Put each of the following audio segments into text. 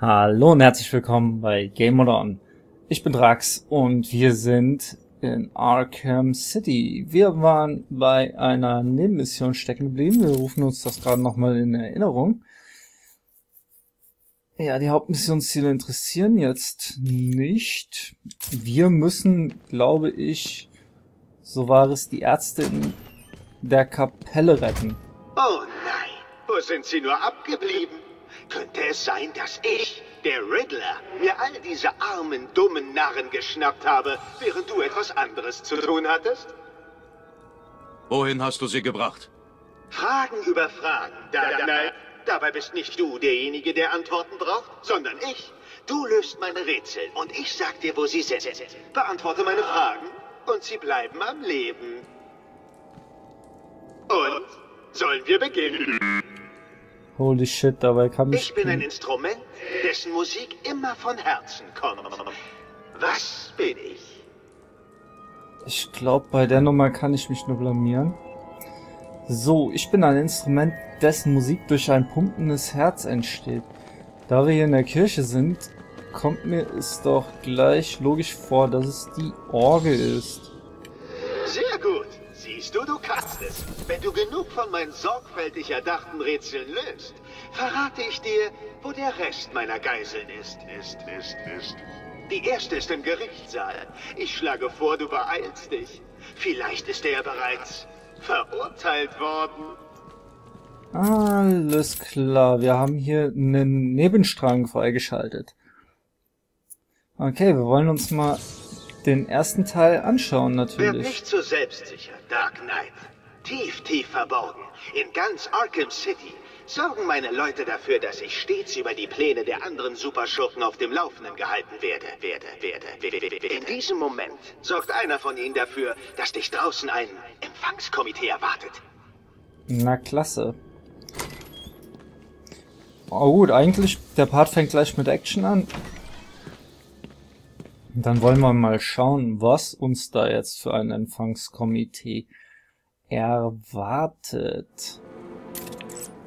Hallo und herzlich willkommen bei Game On. Ich bin Drax und wir sind in Arkham City. Wir waren bei einer Nebenmission stecken geblieben. Wir rufen uns das gerade nochmal in Erinnerung. Ja, die Hauptmissionsziele interessieren jetzt nicht. Wir müssen, glaube ich, so war es, die Ärzte in der Kapelle retten. Oh nein, wo sind sie nur abgeblieben? Könnte es sein, dass ich, der Riddler, mir all diese armen, dummen Narren geschnappt habe, während du etwas anderes zu tun hattest? Wohin hast du sie gebracht? Fragen über Fragen. Da, da, nein, dabei bist nicht du derjenige, der Antworten braucht, sondern ich. Du löst meine Rätsel und ich sag dir, wo sie sind. Beantworte meine Fragen und sie bleiben am Leben. Und? Sollen wir beginnen? Holy shit, dabei kam ich... Ich bin ein Instrument, dessen Musik immer von Herzen kommt. Was bin ich? Ich glaube, bei der Nummer kann ich mich nur blamieren. So, ich bin ein Instrument, dessen Musik durch ein pumpendes Herz entsteht. Da wir hier in der Kirche sind, kommt mir es doch gleich logisch vor, dass es die Orgel ist. Siehst du, du kannst es. Wenn du genug von meinen sorgfältig erdachten Rätseln löst, verrate ich dir, wo der Rest meiner Geiseln ist, ist, ist, ist. Die erste ist im Gerichtssaal. Ich schlage vor, du beeilst dich. Vielleicht ist er bereits verurteilt worden. Alles klar, wir haben hier einen Nebenstrang freigeschaltet. Okay, wir wollen uns mal den ersten Teil anschauen natürlich. nicht zu selbstsicher, Dark Knight. Tief, tief verborgen, in ganz Arkham City, sorgen meine Leute dafür, dass ich stets über die Pläne der anderen Superschurken auf dem Laufenden gehalten werde, werde, werde, werde, werde. In diesem Moment sorgt einer von ihnen dafür, dass dich draußen ein Empfangskomitee erwartet. Na klasse. Oh gut, eigentlich, der Part fängt gleich mit Action an. Und Dann wollen wir mal schauen, was uns da jetzt für ein Empfangskomitee erwartet.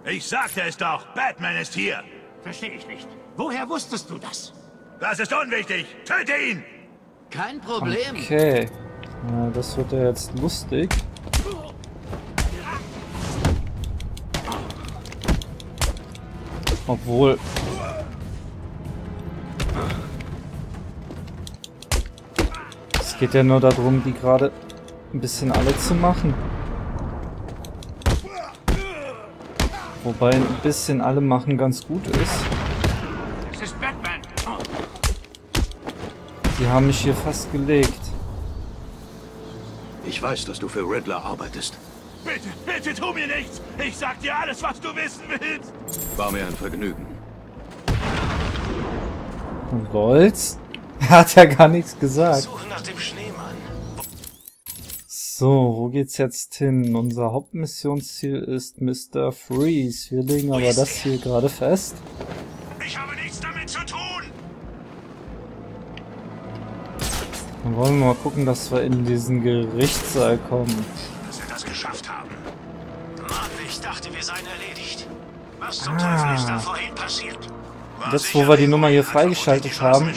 Ich sagte es doch, Batman ist hier. Verstehe ich nicht. Woher wusstest du das? Das ist unwichtig. Töte ihn! Kein Problem. Okay. Ja, das wird ja jetzt lustig. Obwohl... geht ja nur darum, die gerade ein bisschen alle zu machen. Wobei ein bisschen alle machen ganz gut ist. Es ist Batman. Die haben mich hier fast gelegt. Ich weiß, dass du für Riddler arbeitest. Bitte, bitte tu mir nichts! Ich sag dir alles, was du wissen willst! War mir ein Vergnügen. Golds? Er hat ja gar nichts gesagt. Suche nach dem Schneemann. So, wo geht's jetzt hin? Unser Hauptmissionsziel ist Mr. Freeze. Wir legen aber das hier gerade fest. Ich habe nichts damit zu tun! Dann wollen wir mal gucken, dass wir in diesen Gerichtssaal kommen. Dass wir das geschafft haben. Mann, ich dachte, wir seien erledigt. Was zum Ah. Teufel ist da vorhin passiert? Jetzt, wo wir die Nummer hier freigeschaltet haben.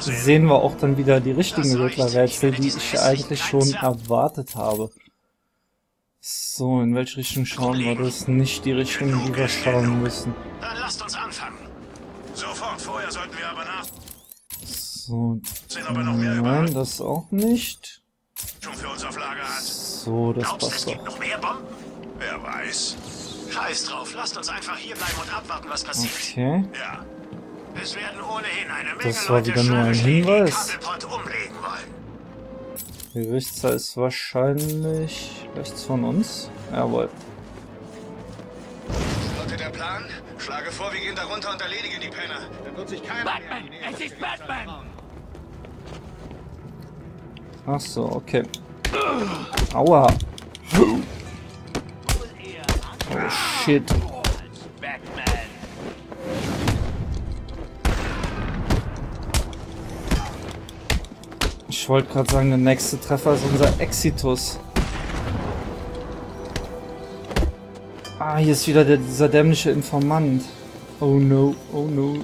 Sehen wir auch dann wieder die richtigen. Riddler-Rätsel, Ich die ich eigentlich schon erwartet habe. So, in welche Richtung schauen wir? Das ist nicht die Richtung, die wir schauen müssen. Dann lasst uns anfangen. Sofort, vorher sollten wir aber nach. So, nein, das auch nicht. So, das passt doch. Wer weiß. Scheiß drauf, lasst uns einfach hier bleiben und abwarten, was passiert. Okay. Ja. Es werden ohnehin eine Menge Das war Leute wieder nur ein die Hinweis. Wollen. Gerichtssaal ist wahrscheinlich rechts von uns. Jawohl. Lautet der Plan? Schlage vor, wir gehen da runter und erledigen die Penner. Dann wird sich keiner Batman! die Es ist Batman! Ach so, okay. Aua. Shit. Ich wollte gerade sagen, der nächste Treffer ist unser Exitus. Ah, hier ist wieder der, dieser dämliche Informant. Oh no, oh no.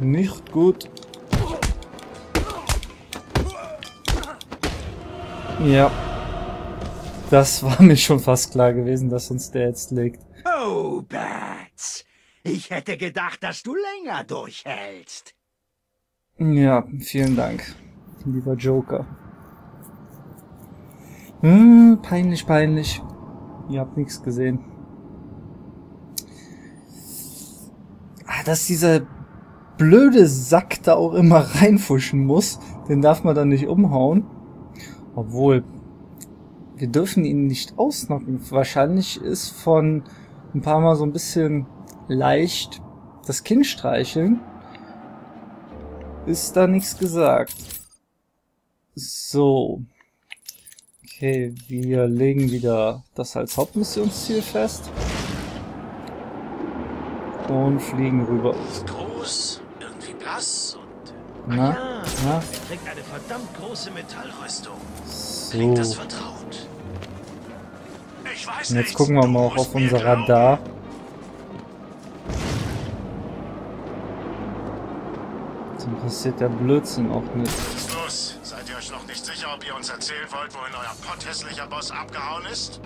Nicht gut. Ja. Das war mir schon fast klar gewesen, dass uns der jetzt legt. Oh, Bats. Ich hätte gedacht, dass du länger durchhältst. Ja, vielen Dank, lieber Joker. Hm, peinlich, peinlich. Ihr habt nichts gesehen. Ah, dass dieser blöde Sack da auch immer reinfuschen muss, den darf man dann nicht umhauen. Obwohl, wir dürfen ihn nicht ausnocken. Wahrscheinlich ist von ein paar Mal so ein bisschen leicht das Kinn streicheln. Ist da nichts gesagt. So. Okay, wir legen wieder das als Hauptmissionsziel fest. Und fliegen rüber. Groß, irgendwie blass und... Na, ja, na, er trägt eine verdammt große Metallrüstung. so. Klingt das vertraut? Und jetzt gucken wir mal auch auf unser. Radar. Dann passiert der Blödsinn auch nicht. Los, seid ihr euch noch nicht sicher, ob ihr uns erzählen wollt, wohin euer potthässlicher Boss abgehauen ist?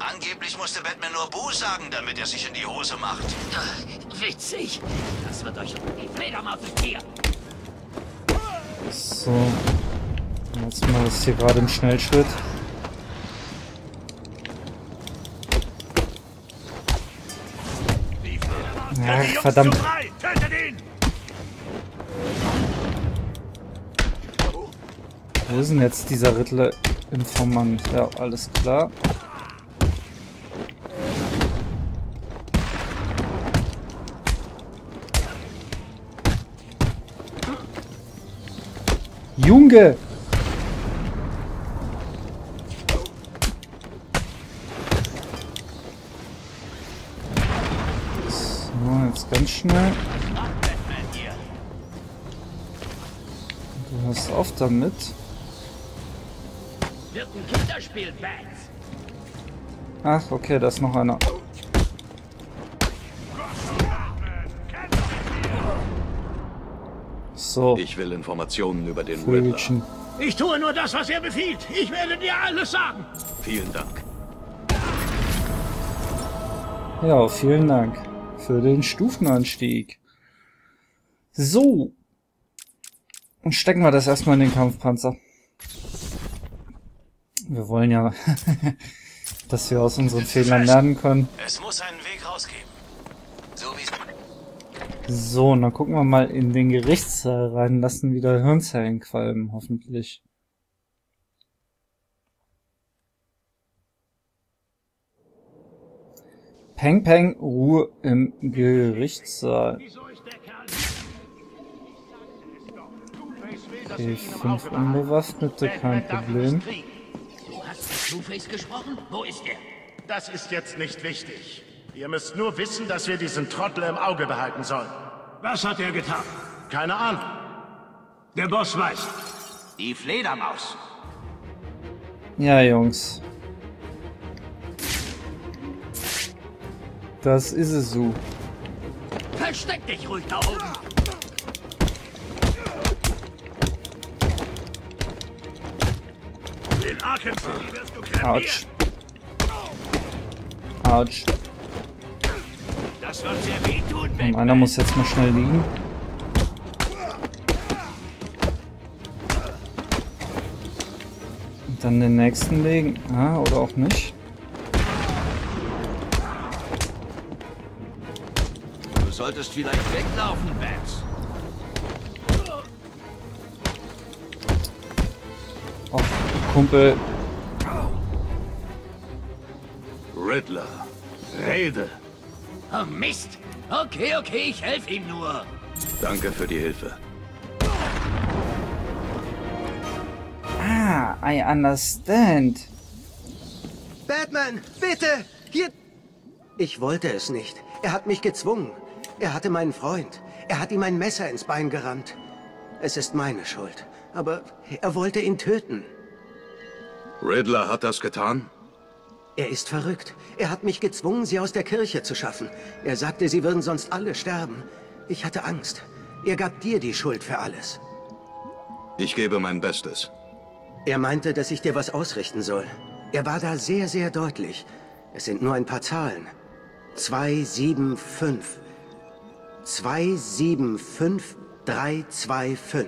Angeblich musste Batman nur Bu sagen, damit er sich in die Hose macht. Witzig. Das wird euch um die Fledermaus hier. So. Jetzt mal das hier gerade im Schnellschritt. Ja, verdammt. Wo ist denn jetzt dieser Riddler-Informant? Ja, alles klar. Junge! Ganz schnell. Du hörst auf damit. Wird ein Kinderspiel, Bats. Ach, okay, da ist noch einer. So, Ich will Informationen über den Vögelchen. Riddler. Ich tue nur das, was er befiehlt. Ich werde dir alles sagen. Vielen Dank. Ja, vielen Dank für den Stufenanstieg. So. Und stecken wir das erstmal in den Kampfpanzer. Wir wollen ja, dass wir aus unseren Fehlern lernen können. Es muss einen Weg rausgeben. So So, und dann gucken wir mal in den Gerichtssaal rein, lassen wieder Hirnzellen qualmen, hoffentlich. Peng Peng, Ruhe im Gerichtssaal. Okay, fünf Unbewaffnete, kein Problem. Du hast mit Two-Face gesprochen? Wo ist er? Das ist jetzt nicht wichtig. Ihr müsst nur wissen, dass wir diesen Trottel im Auge behalten sollen. Was hat er getan? Keine Ahnung. Der Boss weiß. Die Fledermaus. Ja, Jungs. Das ist es so. Versteck dich ruhig da oben. Den Arkham City wirst du. Autsch. Autsch. Das wird sehr wehtun, Und Batman. einer muss jetzt mal schnell liegen. Und dann den nächsten legen. Ah, oder auch nicht. Solltest vielleicht weglaufen, Bats. Oh, Kumpel. Riddler. Rede. Oh, Mist. Okay, okay, ich helfe ihm nur. Danke für die Hilfe. Ah, I understand. Batman, bitte! Hier. Ich wollte es nicht. Er hat mich gezwungen. Er hatte meinen Freund. Er hat ihm ein Messer ins Bein gerammt. Es ist meine Schuld. Aber er wollte ihn töten. Riddler hat das getan? Er ist verrückt. Er hat mich gezwungen, sie aus der Kirche zu schaffen. Er sagte, sie würden sonst alle sterben. Ich hatte Angst. Er gab dir die Schuld für alles. Ich gebe mein Bestes. Er meinte, dass ich dir was ausrichten soll. Er war da sehr, sehr deutlich. Es sind nur ein paar Zahlen. 275. 275325.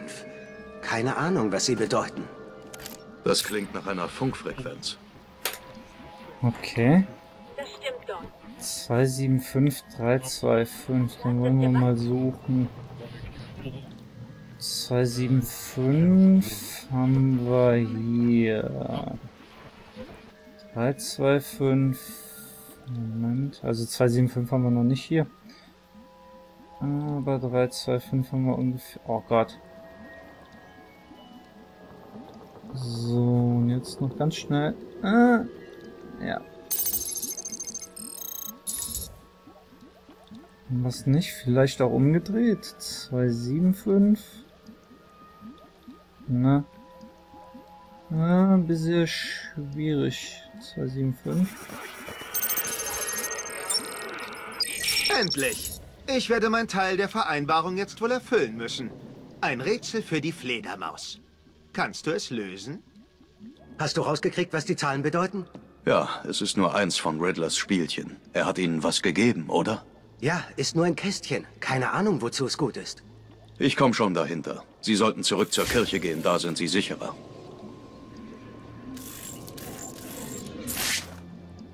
Keine Ahnung, was sie bedeuten. Das klingt nach einer Funkfrequenz. Okay. Das stimmt doch. 275325. Dann wollen wir mal suchen. 275 haben wir hier. 325. Moment. Also 275 haben wir noch nicht hier. Aber 325 haben wir ungefähr. Oh Gott. So, und jetzt noch ganz schnell. Ah, ja. Was nicht? Vielleicht auch umgedreht? 275. Na. Ah, ein bisschen schwierig. 275. Endlich! Ich werde meinen Teil der Vereinbarung jetzt wohl erfüllen müssen. Ein Rätsel für die Fledermaus. Kannst du es lösen? Hast du rausgekriegt, was die Zahlen bedeuten? Ja, es ist nur eins von Riddlers Spielchen. Er hat Ihnen was gegeben, oder? Ja, ist nur ein Kästchen. Keine Ahnung, wozu es gut ist. Ich komme schon dahinter. Sie sollten zurück zur Kirche gehen, da sind Sie sicherer.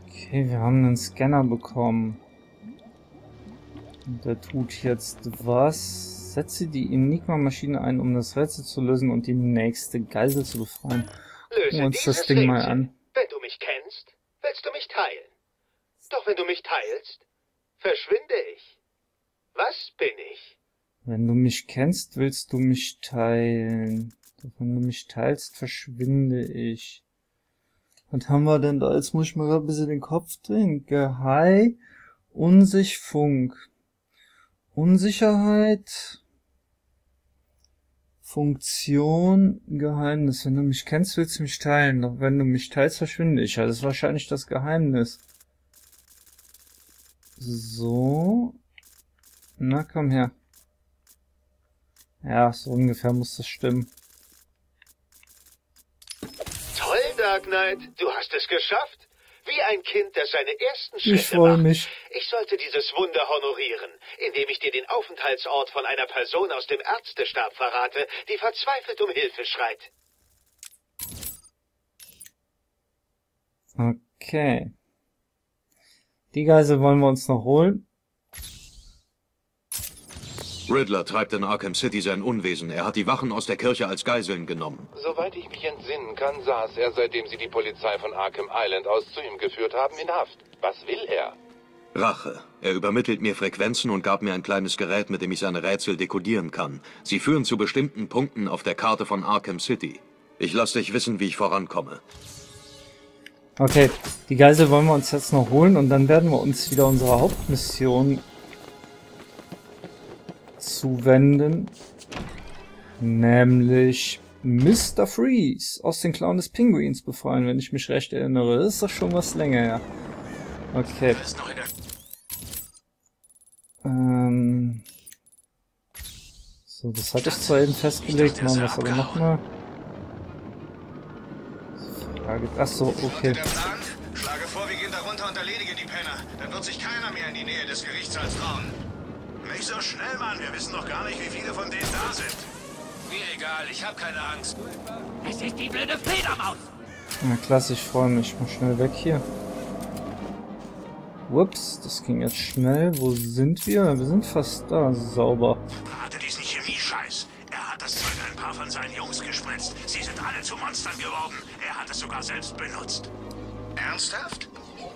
Okay, wir haben einen Scanner bekommen. Und der tut jetzt was? Setze die Enigma-Maschine ein, um das Rätsel zu lösen und die nächste Geisel zu befreien. Wir uns das Ding mal Rätsel. an. Wenn du mich kennst, willst du mich teilen. Doch wenn du mich teilst, verschwinde ich. Was bin ich? Wenn du mich kennst, willst du mich teilen. Doch wenn du mich teilst, verschwinde ich. Was haben wir denn da? Jetzt muss ich mal grad ein bisschen den Kopf drehen. Gehei, Unsich, Funk. Unsicherheit, Funktion, Geheimnis. Wenn du mich kennst, willst du mich teilen. Doch wenn du mich teilst, verschwinde ich. Das ist wahrscheinlich das Geheimnis. So. Na, komm her. Ja, so ungefähr muss das stimmen. Toll, Dark Knight. Du hast es geschafft. Wie ein Kind, das seine ersten Schritte Ich macht. mich. Ich sollte dieses Wunder honorieren, indem ich dir den Aufenthaltsort von einer Person aus dem Ärztestab verrate, die verzweifelt um Hilfe schreit. Okay. Die Geisel wollen wir uns noch holen. Riddler treibt in Arkham City sein Unwesen. Er hat die Wachen aus der Kirche als Geiseln genommen. Soweit ich mich entsinnen kann, saß er, seitdem sie die Polizei von Arkham Island aus zu ihm geführt haben, in Haft. Was will er? Rache. Er übermittelt mir Frequenzen und gab mir ein kleines Gerät, mit dem ich seine Rätsel dekodieren kann. Sie führen zu bestimmten Punkten auf der Karte von Arkham City. Ich lasse dich wissen, wie ich vorankomme. Okay, die Geisel wollen wir uns jetzt noch holen und dann werden wir uns wieder unserer Hauptmission zuwenden. Nämlich Mr. Freeze aus den Klauen des Pinguins befreien, wenn ich mich recht erinnere. Das ist doch schon was länger her. Okay. Ähm. So, das hatte ich zwar eben festgelegt, machen wir es aber nochmal. Frage. Achso, okay. Schlage vor, wir gehen da runter und erledigen die Penner. Dann wird sich keiner mehr in die Nähe des Gerichtssaals trauen. Nicht so schnell, Mann. Wir wissen noch gar nicht, wie viele von denen da sind. Mir egal, ich habe keine Angst. Es ist die blöde Fledermaus. Na klasse, ich freue mich. Mal schnell weg hier. Ups, das ging jetzt schnell. Wo sind wir? Wir sind fast da. Sauber. Hatte diesen Chemie-Scheiß. Er hat das Zeug ein paar von seinen Jungs gespritzt. Sie sind alle zu Monstern geworden. Er hat es sogar selbst benutzt. Ernsthaft?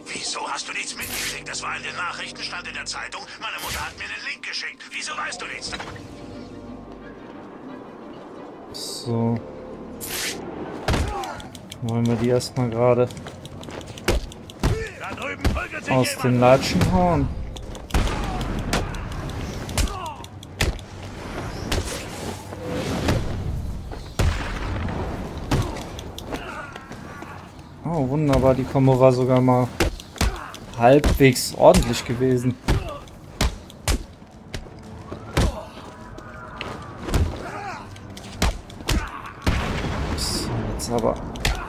Wieso hast du nichts mitgekriegt? Das war in den Nachrichten, stand in der Zeitung. Meine Mutter hat mir einen Link geschickt. Wieso weißt du nichts? So. Wollen wir die erstmal gerade aus den Latschen hauen. Oh, wunderbar. Die Kombo war sogar mal halbwegs ordentlich gewesen. So, jetzt aber...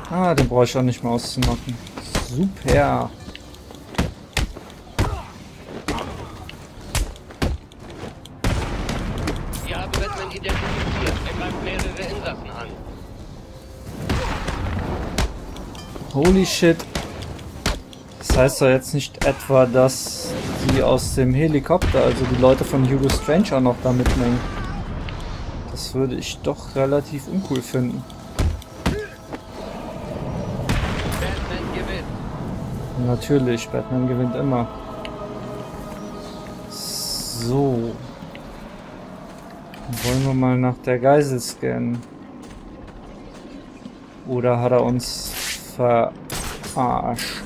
Ah, den brauche ich auch nicht mehr auszumachen. Super. Wir haben Batman identifiziert. Er greift mehrere Insassen an. Holy shit. Das heißt doch jetzt nicht etwa, dass die aus dem Helikopter, also die Leute von Hugo Strange auch noch da mitnehmen. Das würde ich doch relativ uncool finden. Batman gewinnt. Natürlich, Batman gewinnt immer. So. Wollen wir mal nach der Geisel scannen. Oder hat er uns verarscht?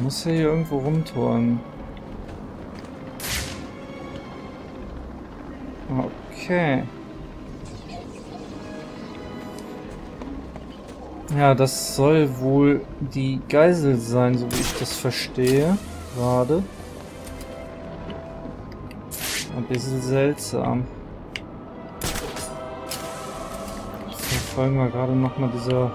Muss ja hier irgendwo rumtouren. Okay. Ja, das soll wohl die Geisel sein, so wie ich das verstehe. Gerade. Ein bisschen seltsam. Verfolgen wir gerade nochmal dieser...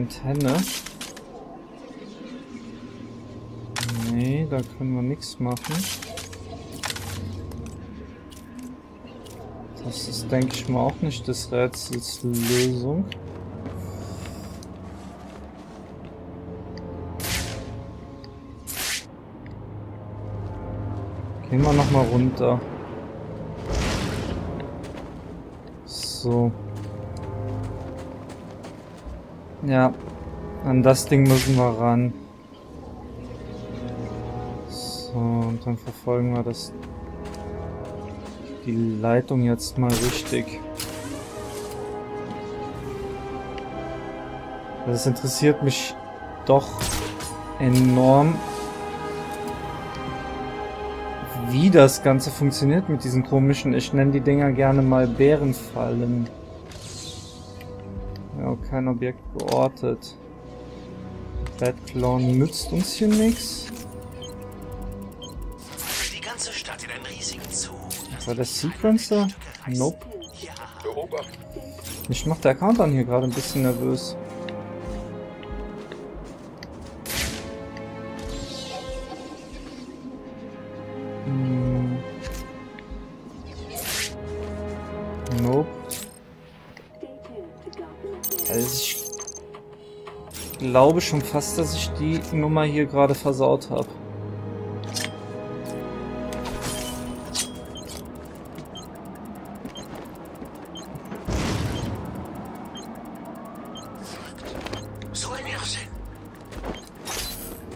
Antenne. Nee, da können wir nichts machen. Das ist, denke ich mal, auch nicht des Rätsels Lösung. Gehen wir nochmal runter. So. Ja, an das Ding müssen wir ran. So, und dann verfolgen wir das die Leitung jetzt mal richtig. Das interessiert mich doch enorm, wie das Ganze funktioniert mit diesen komischen, ich nenne die Dinger gerne mal Bärenfallen. Kein Objekt geortet. Batclaw nützt uns hier nichts. Die ganze Stadt in einen riesigen Zoo. War der Sequencer? Nope. Ja. Mich macht der Countdown hier gerade ein bisschen nervös. Glaube schon fast, dass ich die Nummer hier gerade versaut habe.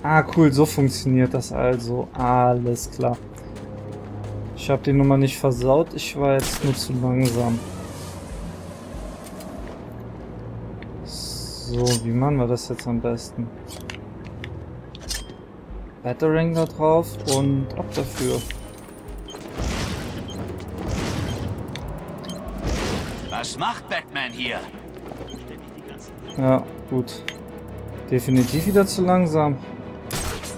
Ah, cool, so funktioniert das also. Alles klar. Ich habe die Nummer nicht versaut, ich war jetzt nur zu langsam. So, wie machen wir das jetzt am besten? Battering da drauf und ab dafür. Was macht Batman hier? Ja, gut. Definitiv wieder zu langsam.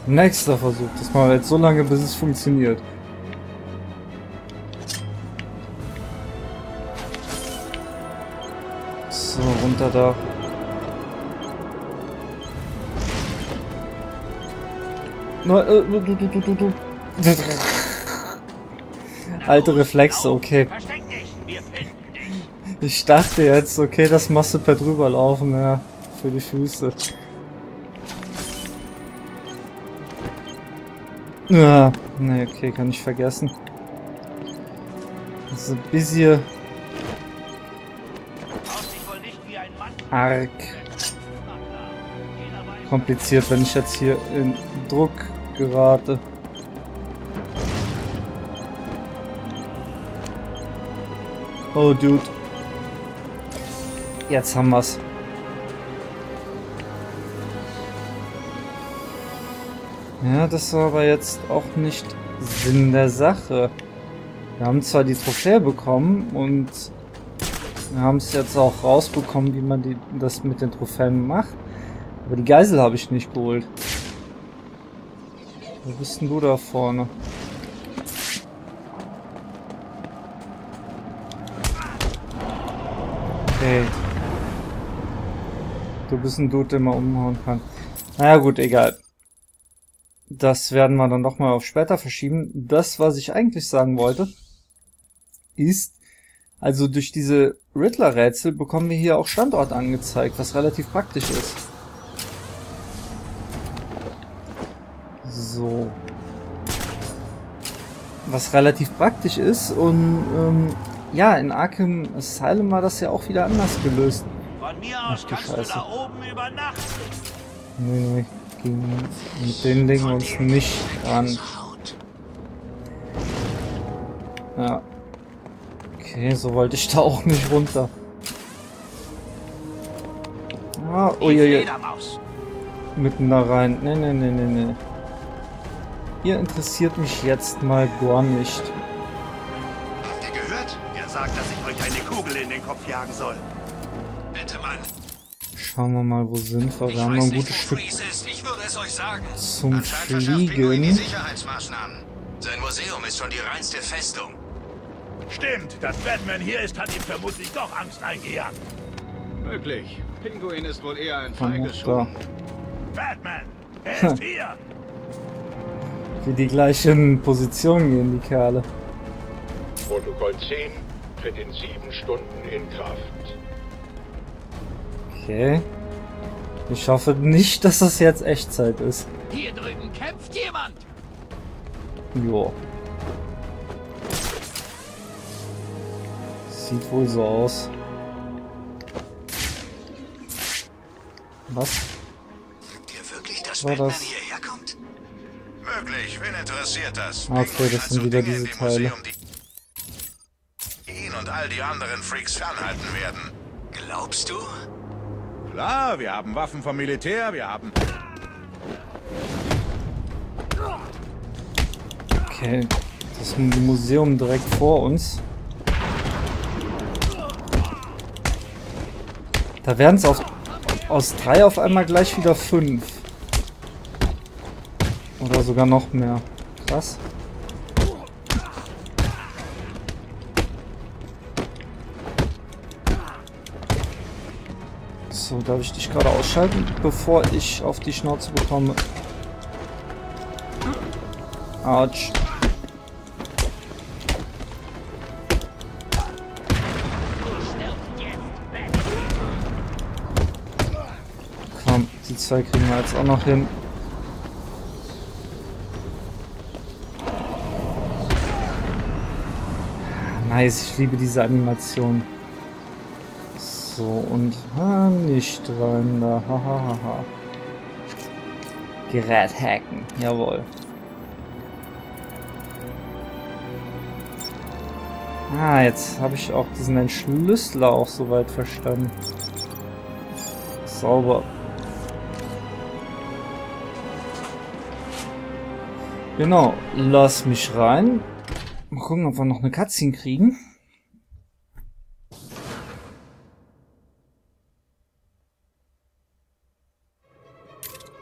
Nächster Versuch. Das machen wir jetzt so lange, bis es funktioniert. So, runter da. Alte Reflexe, okay. Ich dachte jetzt, okay, das machst du per drüber laufen, ja. Für die Füße. Ja, ne, okay, kann ich vergessen. Das ist ein bisschen arg kompliziert, wenn ich jetzt hier in Druck gerate. Oh, Dude. Jetzt haben wir's. Ja, das war aber jetzt auch nicht Sinn der Sache. Wir haben zwar die Trophäe bekommen und Wir haben es jetzt auch rausbekommen, wie man die, das mit den Trophäen macht. Aber die Geisel habe ich nicht geholt. Wo bist denn du da vorne? Okay. Du bist ein Dude, den man umhauen kann. Naja gut, egal. Das werden wir dann doch mal auf später verschieben. Das, was ich eigentlich sagen wollte, ist, also durch diese Riddler-Rätsel bekommen wir hier auch Standort angezeigt, was relativ praktisch ist. So. Was relativ praktisch ist und ähm, ja, in Arkham Asylum war das ja auch wieder anders gelöst. Von mir aus Ach, kannst Scheiße. du da oben übernachten. Nee, nee, gegen, mit denen legen wir uns nicht an. Ja. Okay, so wollte ich da auch nicht runter. Ah, uiuiui. Mitten da rein. Nee, nee, nee, nee, nee. Ihr interessiert mich jetzt mal gar nicht. Habt ihr gehört? Er sagt, dass ich euch eine Kugel in den Kopf jagen soll. Bitte, Mann. Schauen wir mal, wo sind wir? Wir haben noch ein gutes Stück Freeze ist. Ich würde es euch sagen. zum Fliegen. Sein Museum ist schon die reinste Festung. Stimmt, dass Batman hier ist, hat ihm vermutlich doch Angst eingejagt. Möglich. Pinguin ist wohl eher ein feiges. Batman, er ist hier. Für die gleichen Positionen gehen die Kerle. Protokoll 10 tritt in sieben Stunden in Kraft. Okay. Ich hoffe nicht, dass das jetzt Echtzeit ist. Hier drüben kämpft jemand. Jo. Sieht wohl so aus. Was? Ihr wirklich, dass War das? Möglich. Wen interessiert das? Okay, Pinguin das sind wieder diese Teile. Ihn und all die anderen Freaks fernhalten werden. Glaubst du? Klar, wir haben Waffen vom Militär, wir haben... Okay. Das Museum direkt vor uns. Da werden es aus drei auf einmal gleich wieder fünf. Sogar noch mehr. Krass. So, darf ich dich gerade ausschalten, bevor ich auf die Schnauze bekomme? Autsch. Komm, die zwei kriegen wir jetzt auch noch hin. Nice, ich liebe diese Animation. So, und ah, nicht rein da. Hahaha. Ha. Gerät hacken, jawohl. Ah, jetzt habe ich auch diesen Entschlüsseler auch soweit verstanden. Sauber. Genau, lass mich rein. Mal gucken, ob wir noch eine Cutscene kriegen.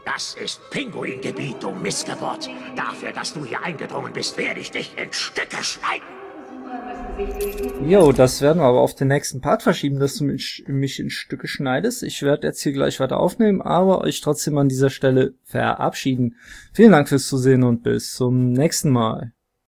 Das ist Pinguingebiet, du Missgeburt. Dafür, dass du hier eingedrungen bist, werde ich dich in Stücke schneiden. Jo, das werden wir aber auf den nächsten Part verschieben, dass du mich, mich in Stücke schneidest. Ich werde jetzt hier gleich weiter aufnehmen, aber euch trotzdem an dieser Stelle verabschieden. Vielen Dank fürs Zusehen und bis zum nächsten Mal.